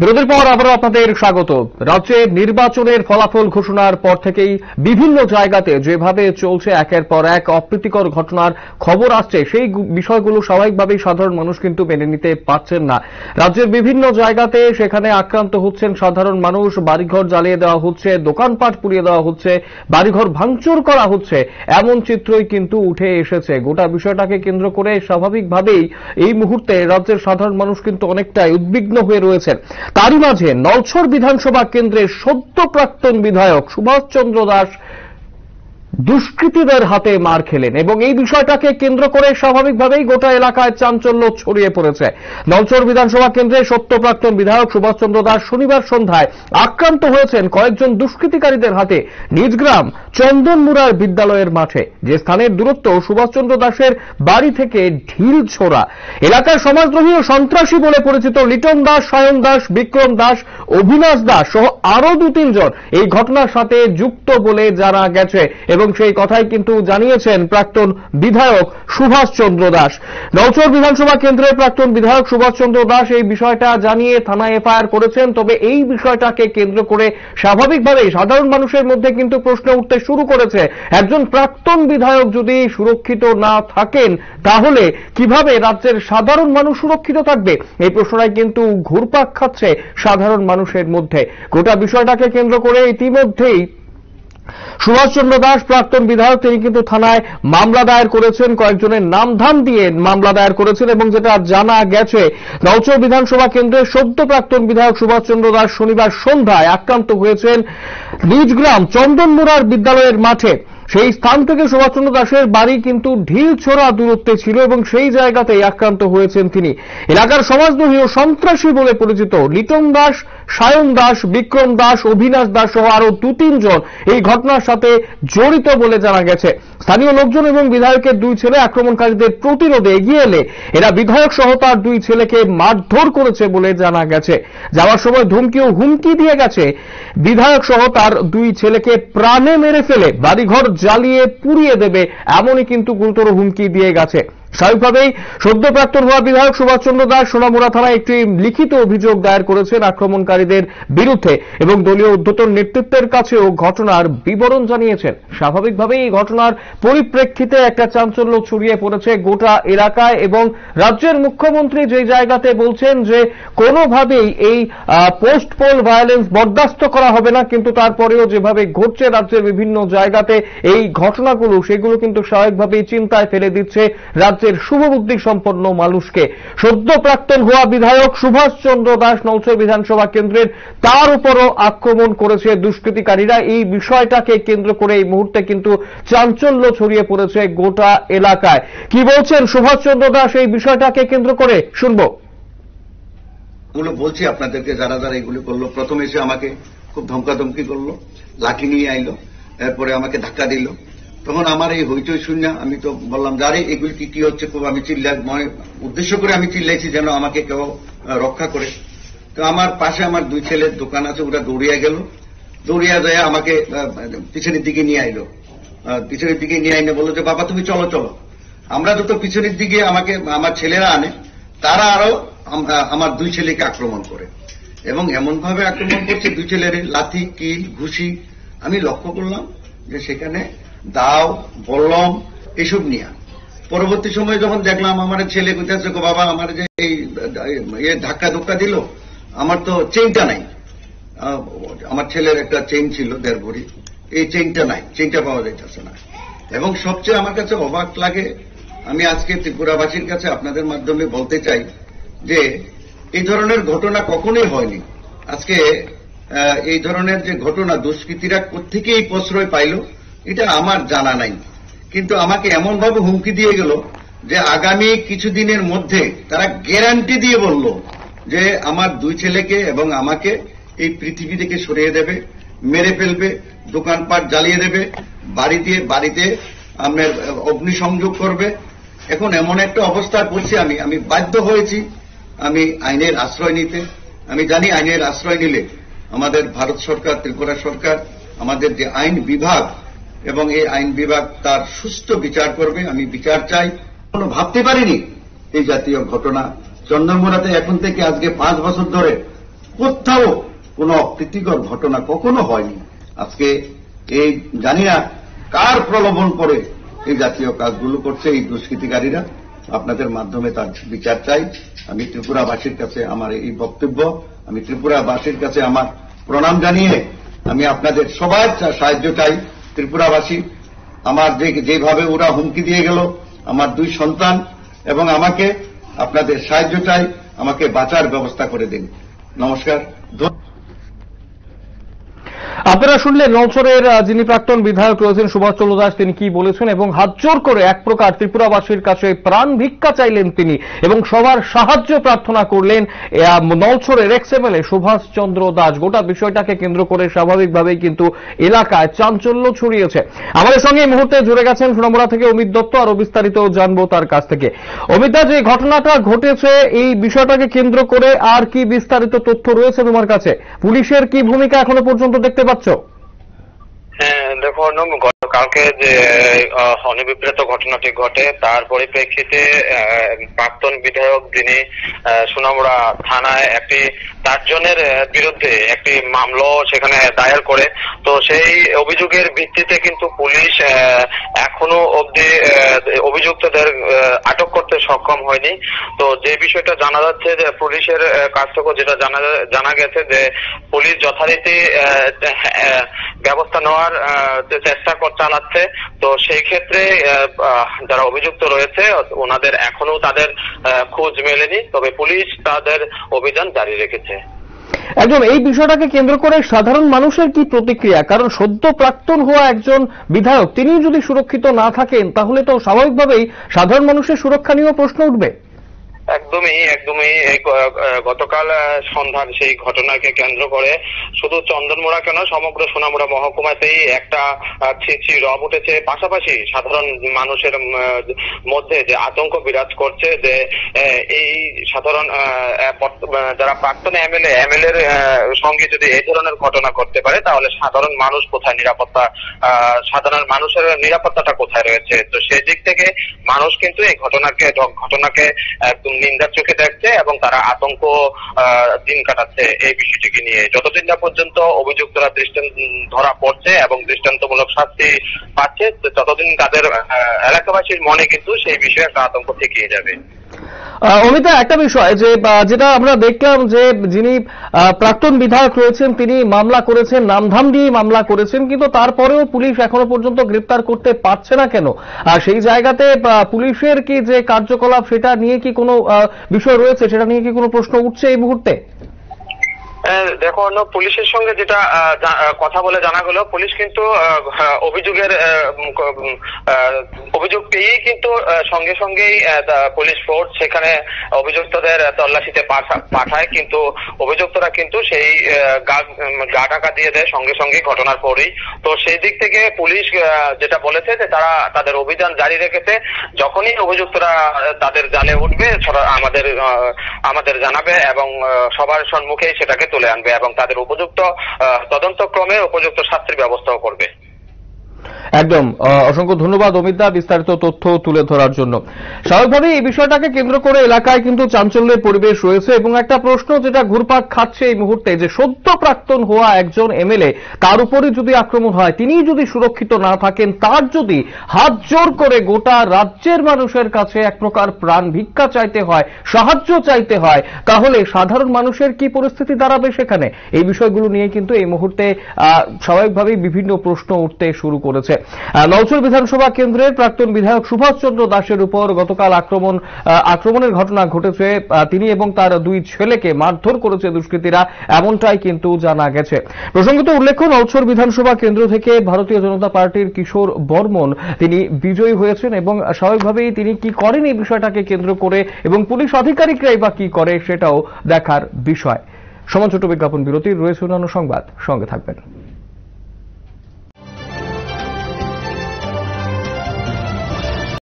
বিরোধীর পর আবারও আপনাদের স্বাগত। রাজ্যে নির্বাচনের ফলাফল ঘোষণার পর থেকেই বিভিন্ন জায়গাতে যেভাবে চলছে একের পর এক অপ্রীতিকর ঘটনার খবর আসছে, সেই বিষয়গুলো স্বাভাবিকভাবেই সাধারণ মানুষ কিন্তু মেনে নিতে পারছেন না। রাজ্যের বিভিন্ন জায়গাতে সেখানে আক্রান্ত হচ্ছেন সাধারণ মানুষ, বাড়িঘর জ্বালিয়ে দেওয়া হচ্ছে, দোকানপাট পুড়িয়ে দেওয়া হচ্ছে, বাড়িঘর ভাঙচুর করা হচ্ছে, এমন চিত্রই কিন্তু উঠে এসেছে। গোটা বিষয়টাকে কেন্দ্র করে স্বাভাবিকভাবেই এই মুহূর্তে রাজ্যের সাধারণ মানুষ কিন্তু অনেকটাই উদ্বিগ্ন হয়ে রয়েছেন। তারই মাঝে নলছর বিধানসভা কেন্দ্রের সদ্য প্রাক্তন বিধায়ক সুভাষচন্দ্র দাস দুষ্কৃতীদের হাতে মার খেলেন এবং এই বিষয়টাকে কেন্দ্র করে স্বাভাবিকভাবেই গোটা এলাকায় চাঞ্চল্য ছড়িয়ে পড়েছে। নলচর বিধানসভা কেন্দ্রে সত্য প্রাক্তন বিধায়ক সুভাষচন্দ্র দাস শনিবার সন্ধ্যায় আক্রান্ত হয়েছেন কয়েকজন দুষ্কৃতিকারীদের হাতে নিজ গ্রাম চন্দনমুড়ার বিদ্যালয়ের মাঠে। যে স্থানের দূরত্ব সুভাষচন্দ্র দাসের বাড়ি থেকে ঢিল ছোড়া। এলাকার সমাজদ্রোহী ও সন্ত্রাসী বলে পরিচিত লিটন দাস স্বয়ং দাস, বিক্রম দাস, অভিনাশ দাস সহ আরও দু তিনজন এই ঘটনার সাথে যুক্ত বলে জানা গেছে এবং এবং সেই কথাই কিন্তু জানিয়েছেন প্রাক্তন বিধায়ক সুভাষচন্দ্র দাস। নৌচর বিধানসভা কেন্দ্রের প্রাক্তন বিধায়ক সুভাষচন্দ্র দাস এই বিষয়টা জানিয়ে থানায় এফআইআর করেছেন, তবে এই বিষয়টাকে কেন্দ্র করে স্বাভাবিকভাবেই সাধারণ মানুষের মধ্যে কিন্তু প্রশ্ন উঠতে শুরু করেছে। একজন প্রাক্তন বিধায়ক যদি সুরক্ষিত না থাকেন, তাহলে কীভাবে রাজ্যের সাধারণ মানুষ সুরক্ষিত থাকবে? এই প্রশ্নটাই কিন্তু ঘুরপাক খাচ্ছে সাধারণ মানুষের মধ্যে। গোটা বিষয়টাকে কেন্দ্র করে ইতিমধ্যেই সুভাষচন্দ্র দাস প্রাক্তন বিধায়ক, তিনি কিন্তু থানায় মামলা দায়ের করেছেন, কয়েকজনের নামধাম দিয়ে মামলা দায়ের করেছেন এবং যেটা জানা গেছে নৌচর বিধানসভা কেন্দ্রে সদ্য প্রাক্তন বিধায়ক সুভাষচন্দ্র দাস শনিবার সন্ধ্যায় আক্রান্ত হয়েছেন নিজ গ্রাম চন্দনমুড়ার বিদ্যালয়ের মাঠে। সেই স্থান থেকে সুভাষচন্দ্র দাসের বাড়ি কিন্তু ঢিল ছোড়া দূরত্বে ছিল এবং সেই জায়গাতেই আক্রান্ত হয়েছেন তিনি। এলাকার সমাজদ্রোহী ও সন্ত্রাসী বলে পরিচিত লিটন দাস, সায়ন দাস, বিক্রম দাস, অভিনাশ দাস সহ আরও দু তিনজন এই ঘটনার সাথে জড়িত বলে জানা গেছে। স্থানীয় লোকজন এবং বিধায়কের দুই ছেলে আক্রমণকারীদের প্রতিরোধে এগিয়ে এলে এরা বিধায়ক সহ তার দুই ছেলেকে মারধর করেছে বলে জানা গেছে। যাওয়ার সময় ধুমকি ও হুমকি দিয়ে গেছে। বিধায়ক সহ তার দুই ছেলেকে প্রাণে মেরে ফেলে বাড়িঘর জ্বালিয়ে পুড়িয়ে দেবে এমনই কিন্তু গুরুতর হুমকি দিয়ে গেছে। স্বাভাবিকভাবেই সদ্য প্রাক্তন হওয়া বিধায়ক সুভাষচন্দ্র দাস সোনামুড়া থানায় একটি লিখিত অভিযোগ দায়ের করেছেন আক্রমণকারীদের বিরুদ্ধে এবং দলীয় উদ্ধতন নেতৃত্বের কাছেও ঘটনার বিবরণ জানিয়েছেন। স্বাভাবিকভাবেই এই ঘটনার পরিপ্রেক্ষিতে একটা চাঞ্চল্য ছড়িয়ে পড়েছে গোটা এলাকায় এবং রাজ্যের মুখ্যমন্ত্রী যে জায়গাতে বলছেন যে কোনোভাবেই এই পোস্ট পোল ভায়োলেন্স বরদাস্ত করা হবে না, কিন্তু তারপরেও যেভাবে ঘটছে রাজ্যের বিভিন্ন জায়গাতে এই ঘটনাগুলো, সেগুলো কিন্তু স্বাভাবিকভাবেই চিন্তায় ফেলে দিচ্ছে রাজ্যের রাজ্যের শুভবুদ্ধি সম্পন্ন মানুষকে। সদ্য প্রাক্তন হওয়া বিধায়ক সুভাষচন্দ্র দাস নৌচর বিধানসভা কেন্দ্রের তার উপরও আক্রমণ করেছে দুষ্কৃতিকারীরা। এই বিষয়টাকে কেন্দ্র করে এই মুহূর্তে কিন্তু চাঞ্চল্য ছড়িয়ে পড়েছে গোটা এলাকায়। কি বলছেন সুভাষ চন্দ্র দাস? এই বিষয়টাকে কেন্দ্র করে শুনব। গুলো বলছি আপনাদেরকে, যারা যারা এগুলি করল। প্রথমে এসে আমাকে খুব ধমকাধমকি করল, লাঠি নিয়ে আইলো, এরপরে আমাকে ধাক্কা দিল। তখন আমার এই হইচই শূন্য আমি তো বললাম যারে এগুলি কি কি হচ্ছে? খুব আমি চিল্লাই মানে উদ্দেশ্য করে আমি চিল্লাইছি যেন আমাকে কেউ রক্ষা করে। তো আমার পাশে আমার দুই ছেলের দোকান আছে, ওরা দৌড়িয়া গেল। দৌড়িয়া যায়, আমাকে পিছনের দিকে নিয়ে আইলো। পিছনের দিকে নিয়ে আইনে বলল যে, বাবা, তুমি চলো চলো। আমরা যত পিছনের দিকে আমাকে, আমার ছেলেরা আনে, তারা আরও আমার দুই ছেলেকে আক্রমণ করে। এবং এমন ভাবে আক্রমণ করছে, দুই ছেলের লাথি, কিল, ঘুষি। আমি লক্ষ্য করলাম যে সেখানে দাও, বললম, এসব নিয়ে। পরবর্তী সময় যখন দেখলাম আমার ছেলে গো বাবা, আমার যে এই ধাক্কা ধুক্কা দিল, আমার তো চেইনটা নাই। আমার ছেলের একটা চেইন ছিল দেড় ভরি। এই চেইনটা নাই, চেইনটা পাওয়া যাইতেছে না। এবং সবচেয়ে আমার কাছে অবাক লাগে, আমি আজকে ত্রিপুরাবাসীর কাছে আপনাদের মাধ্যমে বলতে চাই যে, এই ধরনের ঘটনা কখনোই হয়নি। আজকে এই ধরনের যে ঘটনা, দুষ্কৃতীরা কোথেকে এই প্রশ্রয় পাইল এটা আমার জানা নাই। কিন্তু আমাকে এমনভাবে হুমকি দিয়ে গেল যে আগামী কিছুদিনের মধ্যে তারা গ্যারান্টি দিয়ে বলল যে আমার দুই ছেলেকে এবং আমাকে এই পৃথিবী থেকে সরিয়ে দেবে, মেরে ফেলবে, দোকানপাট জ্বালিয়ে দেবে বাড়ি দিয়ে বাড়িতে আপনার অগ্নিসংযোগ করবে। এখন এমন একটা অবস্থায় পড়ছি আমি। আমি বাধ্য হয়েছি আমি আইনের আশ্রয় নিতে। আমি জানি আইনের আশ্রয় নিলে আমাদের ভারত সরকার, ত্রিপুরা সরকার, আমাদের যে আইন বিভাগ এবং এই আইন বিভাগ তার সুস্থ বিচার করবে, আমি বিচার চাই। কোনো ভাবতে পারিনি এই জাতীয় ঘটনা। চন্দ্রমোড়াতে এখন থেকে আজকে পাঁচ বছর ধরে কোথাও কোনো অপ্রীতিকর ঘটনা কখনো হয়নি। আজকে এই জানি না কার প্রলোভন করে এই জাতীয় কাজগুলো করছে এই দুষ্কৃতিকারীরা। আপনাদের মাধ্যমে তার বিচার চাই। আমি ত্রিপুরাবাসীর কাছে আমার এই বক্তব্য, আমি ত্রিপুরাবাসীর কাছে আমার প্রণাম জানিয়ে আমি আপনাদের সবার সাহায্য চাই। ত্রিপুরাবাসী, আমার যেভাবে ওরা হুমকি দিয়ে গেল, আমার দুই সন্তান এবং আমাকে আপনাদের সাহায্য চাই, আমাকে বাঁচার ব্যবস্থা করে দিন নমস্কার। আপনারা শুনলেন নলছরের যিনি প্রাক্তন বিধায়ক রয়েছেন সুভাষচন্দ্র দাস তিনি কি বলেছেন এবং হাতজোর করে এক প্রকার ত্রিপুরাবাসীর কাছে প্রাণ ভিক্ষা চাইলেন তিনি এবং সবার সাহায্য প্রার্থনা করলেন নলছরের এক্সএমএলএ সুভাষচন্দ্র দাস। গোটা বিষয়টাকে কেন্দ্র করে স্বাভাবিকভাবেই কিন্তু এলাকায় চাঞ্চল্য ছড়িয়েছে। আমাদের সঙ্গে এই মুহূর্তে জুড়ে গেছেন সোনামুড়া থেকে অমিত দত্ত আরও বিস্তারিত জানব তার কাছ থেকে। অমিত দা, যে ঘটনাটা ঘটেছে এই বিষয়টাকে কেন্দ্র করে আর কি বিস্তারিত তথ্য রয়েছে তোমার কাছে? পুলিশের কি ভূমিকা এখনও পর্যন্ত দেখতে পাচ্ছ? দেখো অর্ণব, গতকালকে যে অনিবিপ্রেত ঘটনাটি ঘটে তার পরিপ্রেক্ষিতে প্রাক্তন বিধায়ক যিনি সোনামুড়া থানায় একটি চারজনের বিরুদ্ধে একটি মামলা সেখানে দায়ের করে সেই অভিযোগের ভিত্তিতে কিন্তু পুলিশ এখনও আহ, অভিযুক্তদের আটক করতে সক্ষম হয়নি। তো যে বিষয়টা জানা যাচ্ছে যে পুলিশের কাছ থেকে যেটা জানা জানা গেছে যে পুলিশ যথারীতি ব্যবস্থা নেওয়ার চেষ্টা চালাচ্ছে। তো সেই ক্ষেত্রে যারা অভিযুক্ত রয়েছে ওনাদের এখনও তাদের খোঁজ মেলেনি। তবে পুলিশ তাদের অভিযান জারি রেখেছে। একজন এই বিষয়টাকে কেন্দ্র করে সাধারণ মানুষের কি প্রতিক্রিয়া? কারণ সদ্য প্রাক্তন হওয়া একজন বিধায়ক তিনি যদি সুরক্ষিত না থাকেন, তাহলে তো স্বাভাবিকভাবেই সাধারণ মানুষের সুরক্ষা নিয়েও প্রশ্ন উঠবে। একদমই একদমই। গতকাল সন্ধ্যার সেই ঘটনাকে কেন্দ্র করে শুধু চন্দনমোড়া কেন সমগ্র সোনামুড়া মহকুমাতেই একটা ছিছি রব উঠেছে। পাশাপাশি সাধারণ মানুষের মধ্যে যে আতঙ্ক বিরাজ করছে যে এই সাধারণ যারা প্রাক্তন এমএলএ এমএলএ এর আহ, সঙ্গে যদি এই ধরনের ঘটনা করতে পারে তাহলে সাধারণ মানুষ কোথায়? নিরাপত্তা সাধারণ মানুষের নিরাপত্তাটা কোথায় রয়েছে? তো সেই দিক থেকে মানুষ কিন্তু এই ঘটনাকে ঘটনাকে একদম নিন্দার চোখে দেখছে এবং তারা আতঙ্ক দিন কাটাচ্ছে এই বিষয়টিকে নিয়ে। যতদিন না পর্যন্ত অভিযুক্তরা দৃষ্টান্ত, ধরা পড়ছে এবং দৃষ্টান্তমূলক শাস্তি পাচ্ছে, ততদিন তাদের এলাকাবাসীর মনে কিন্তু সেই বিষয়ে একটা আতঙ্ক থেকেই যাবে। অমিতা, একটা বিষয় যে যেটা আমরা দেখলাম যে যিনি প্রাক্তন বিধায়ক রয়েছেন, তিনি মামলা করেছেন, নামধাম দিয়ে মামলা করেছেন, কিন্তু তারপরেও পুলিশ এখনও পর্যন্ত গ্রেপ্তার করতে পারছে না কেন? আর সেই জায়গাতে পুলিশের কি যে কার্যকলাপ, সেটা নিয়ে কি কোনো বিষয় রয়েছে? সেটা নিয়ে কি কোনো প্রশ্ন উঠছে এই মুহূর্তে? দেখো অর্ণব, পুলিশের সঙ্গে যেটা কথা বলে জানা গেল পুলিশ কিন্তু অভিযোগের অভিযোগ পেয়েই কিন্তু সঙ্গে সঙ্গেই পুলিশ ফোর্স সেখানে অভিযুক্তদের তল্লাশিতে পাঠা- পাঠায়। কিন্তু অভিযুক্তরা কিন্তু সেই গা- টাকা দিয়ে দেয় সঙ্গে সঙ্গে ঘটনার পরেই। তো সেই দিক থেকে পুলিশ যেটা বলেছে যে তারা তাদের অভিযান জারি রেখেছে। যখনই অভিযুক্তরা তাদের জালে উঠবে আমাদের আমাদের জানাবে এবং সবার সম্মুখেই সেটাকে তুলে আনবে এবং তাদের উপযুক্ত তদন্তক্রমে উপযুক্ত শাস্তির ব্যবস্থাও করবে। একদম। অসংখ্য ধন্যবাদ অমিত দা বিস্তারিত তথ্য তুলে ধরার জন্য। স্বাভাবিকভাবেই এই বিষয়টাকে কেন্দ্র করে এলাকায় কিন্তু চাঞ্চল্যের পরিবেশ রয়েছে এবং একটা প্রশ্ন যেটা ঘুরপাক খাচ্ছে এই মুহূর্তে, যে সদ্য প্রাক্তন হওয়া একজন এমএলএ, তার উপরে যদি আক্রমণ হয় তিনি যদি সুরক্ষিত না থাকেন, তার যদি হাত জোর করে গোটা রাজ্যের মানুষের কাছে এক প্রকার প্রাণ ভিক্ষা চাইতে হয়, সাহায্য চাইতে হয়, তাহলে সাধারণ মানুষের কি পরিস্থিতি দাঁড়াবে সেখানে? এই বিষয়গুলো নিয়ে কিন্তু এই মুহূর্তে স্বাভাবিকভাবেই বিভিন্ন প্রশ্ন উঠতে শুরু করেছে। নলছর বিধানসভা কেন্দ্রের প্রাক্তন বিধায়ক সুভাষচন্দ্র দাসের উপর গতকাল আক্রমণ আক্রমণের ঘটনা ঘটেছে। তিনি এবং তার দুই ছেলেকে মারধর করেছে দুষ্কৃতীরা, এমনটাই কিন্তু জানা গেছে। প্রসঙ্গত উল্লেখ্য নলছর বিধানসভা কেন্দ্র থেকে ভারতীয় জনতা পার্টির কিশোর বর্মন তিনি বিজয়ী হয়েছেন এবং স্বাভাবিকভাবেই তিনি কি করেন এই বিষয়টাকে কেন্দ্র করে এবং পুলিশ আধিকারিকরাই বা কি করে সেটাও দেখার বিষয়। সমান ছোট বিজ্ঞাপন বিরতির, রয়েছে অন্যান্য সংবাদ। সঙ্গে থাকবেন।